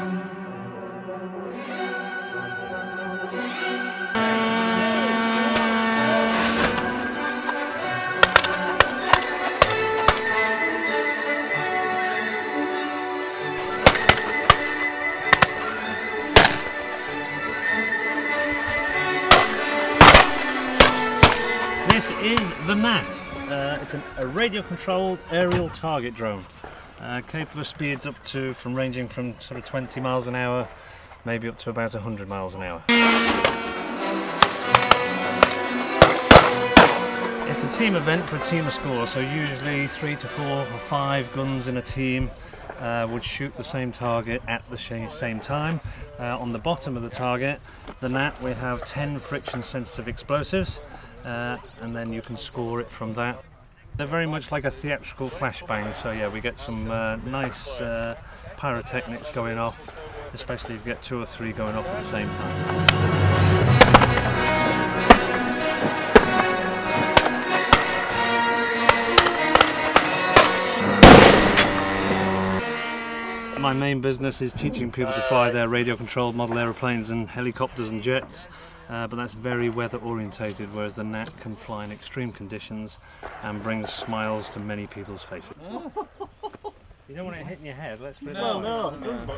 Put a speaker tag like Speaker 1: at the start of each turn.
Speaker 1: This is the Gnat. Uh, it's an, a radio-controlled aerial target drone uh, capable of speeds up to from ranging from sort of 20 miles an hour, maybe up to about 100 miles an hour. It's a team event for a team of score, so usually three to four or five guns in a team uh, would shoot the same target at the same time. Uh, on the bottom of the target, the Gnat, we have 10 friction sensitive explosives, uh, and then you can score it from that. They're very much like a theatrical flashbang, so yeah, we get some uh, nice uh, pyrotechnics going off, especially if you get two or three going off at the same time. My main business is teaching people to fly their radio controlled model aeroplanes and helicopters and jets. Uh, but that's very weather orientated, whereas the Gnat can fly in extreme conditions and brings smiles to many people's faces. you don't want it hitting your head, let's put it
Speaker 2: No, no. no.